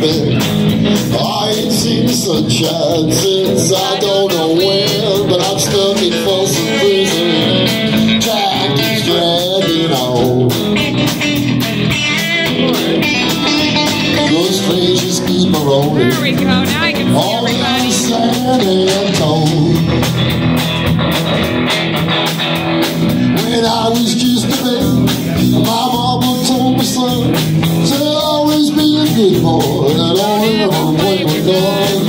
bed. I ain't seen the sunshine since I don't know when, but I'm stuck in Folsom Prison. Time keeps dragging on. Those strangers keep a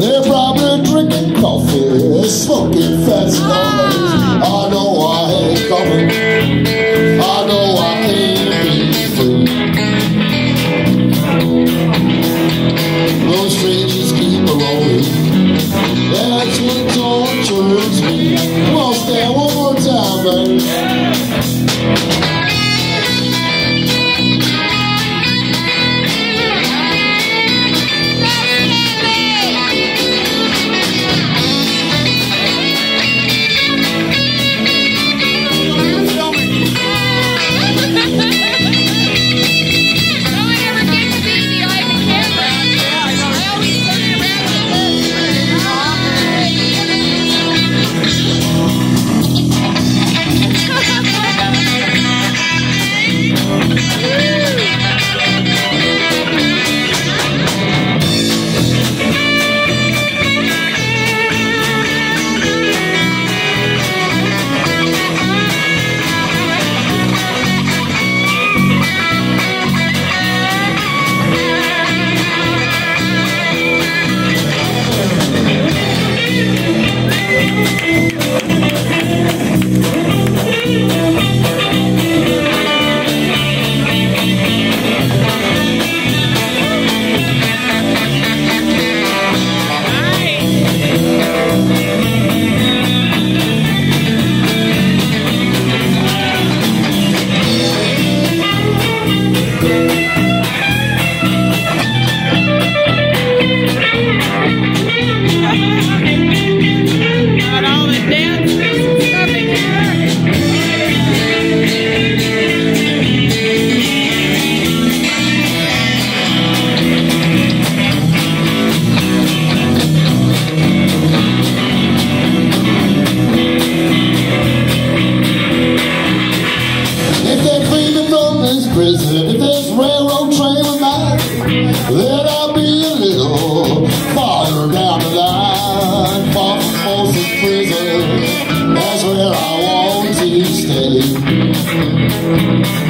They're probably drinking coffee, smoking fat cigars. I know I ain't coming. I know I can't be free. Those strangers keep me. Come on, Stan, one more time, baby.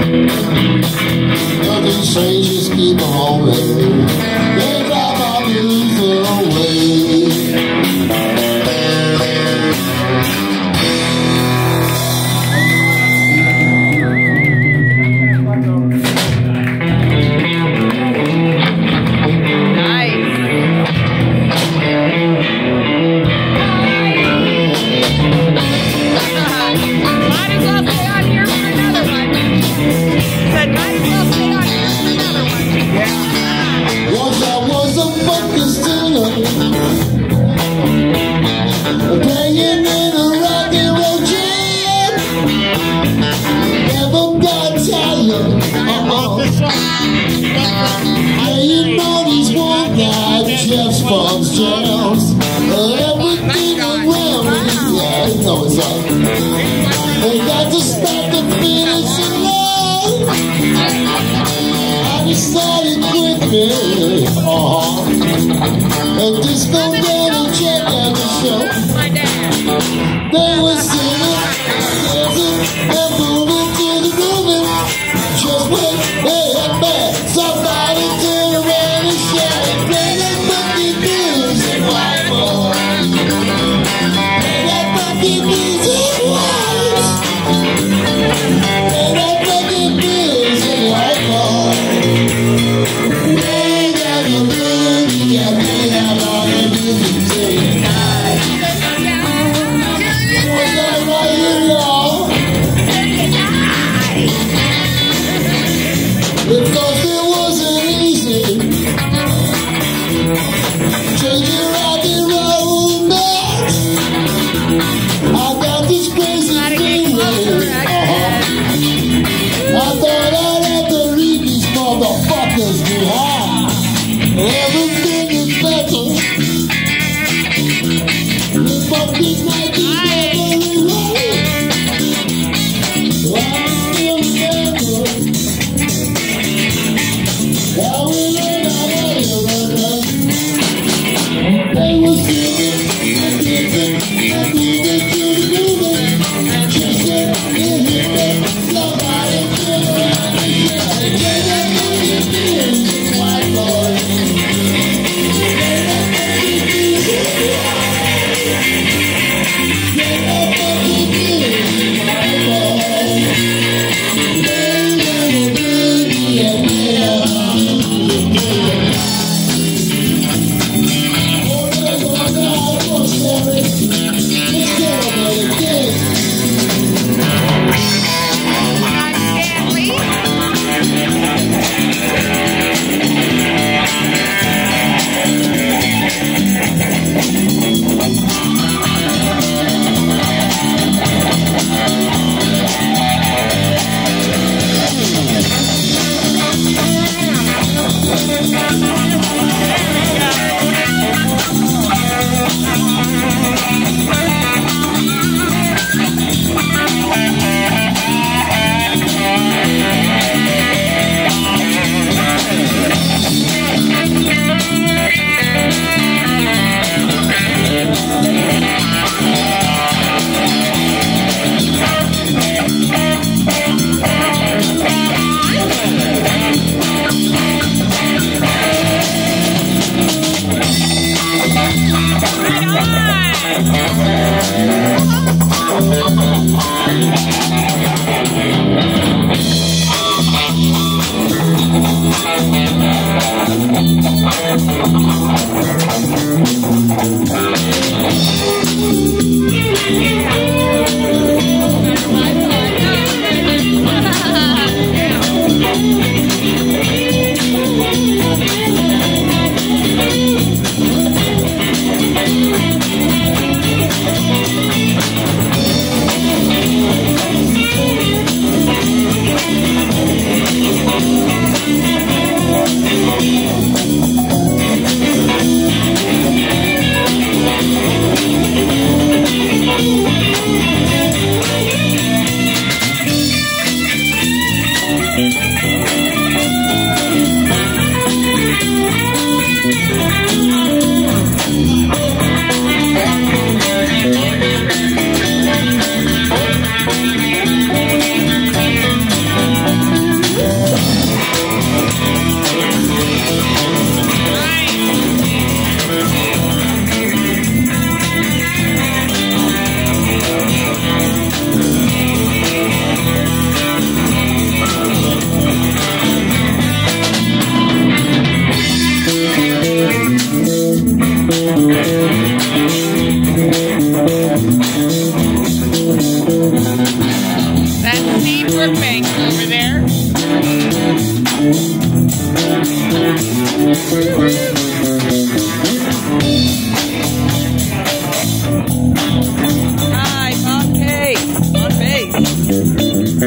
Nothing these strangers keep on rolling farm channels, Everything around me. Yeah, is know it's like, They got to stop the finishing line. I decided quickly, uh-huh, and just go down and check out the show. They were Yeah.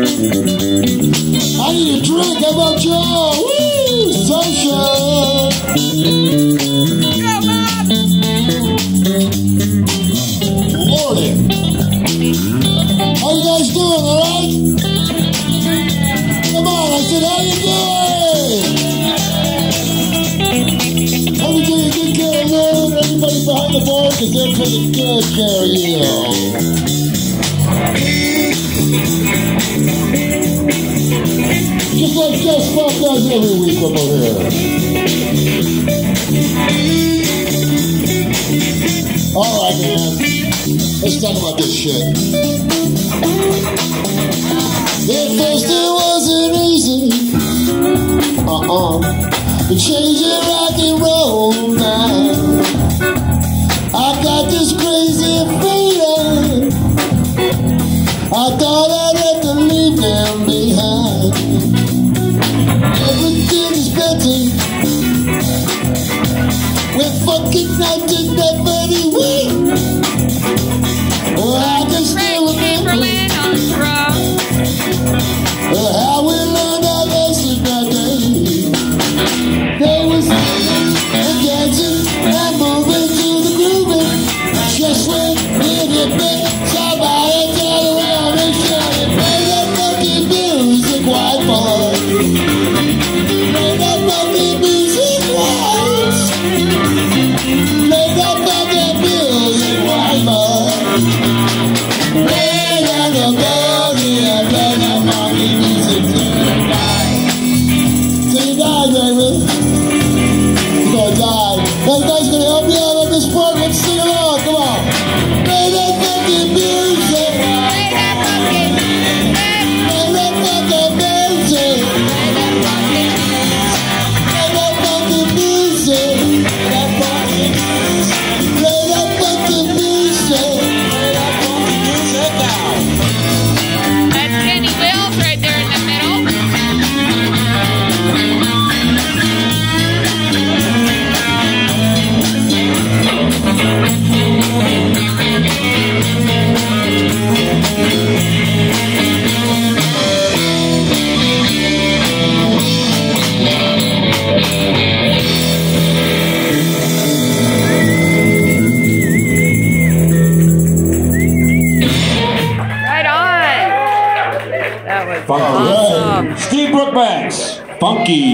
I need a drink. About y'all? Sunshine. Come on. How you guys doing? All right? Come on. I said, how you doing? Behind the bar is there for good care, you. Just like Just Fuck does every week over here. All right, man. Let's talk about this shit. At first it wasn't easy. Uh-uh. The change your rock and roll now.